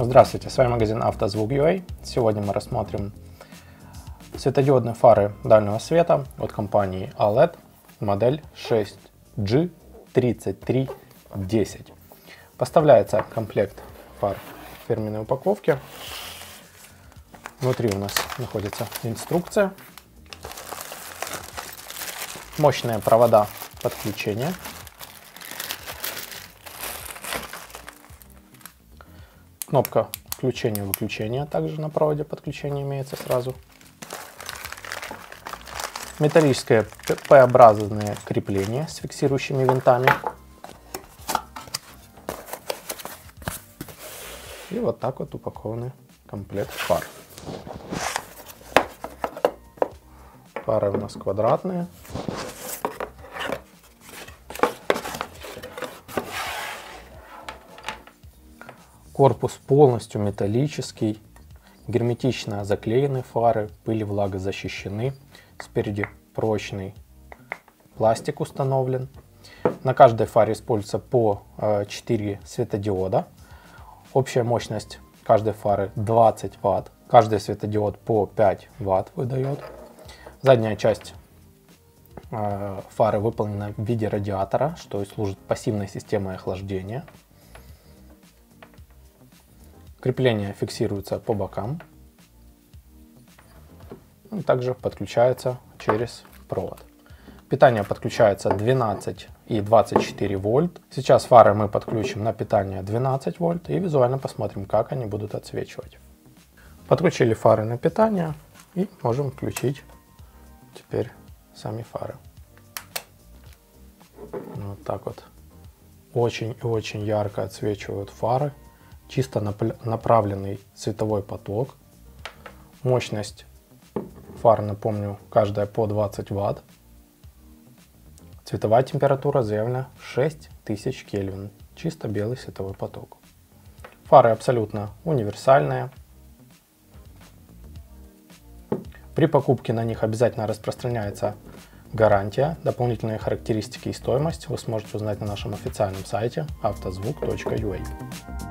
Здравствуйте, с вами магазин Автозвук.ua. Сегодня мы рассмотрим светодиодные фары дальнего света от компании OLED, модель 6G3310. Поставляется комплект фар в фирменной упаковке. Внутри у нас находится инструкция, мощные провода подключения, Кнопка включения-выключения также на проводе подключения имеется сразу. Металлическое П-образное крепление с фиксирующими винтами. И вот так вот упакованный комплект фар. Фары у нас квадратные. Корпус полностью металлический, герметично заклеены фары, пыль и влага защищены. Спереди прочный пластик установлен. На каждой фаре используется по 4 э, светодиода. Общая мощность каждой фары 20 Вт. Каждый светодиод по 5 Вт выдает. Задняя часть э, фары выполнена в виде радиатора, что и служит пассивной системой охлаждения. Крепление фиксируется по бокам. И также подключается через провод. Питание подключается 12 и 24 вольт. Сейчас фары мы подключим на питание 12 вольт и визуально посмотрим, как они будут отсвечивать. Подключили фары на питание и можем включить теперь сами фары. Вот так вот. Очень и очень ярко отсвечивают фары чисто направленный световой поток. Мощность фар, напомню, каждая по 20 Вт. Цветовая температура заявлена 6000 Кельвин. Чисто белый световой поток. Фары абсолютно универсальные. При покупке на них обязательно распространяется гарантия, дополнительные характеристики и стоимость вы сможете узнать на нашем официальном сайте автозвук.ua.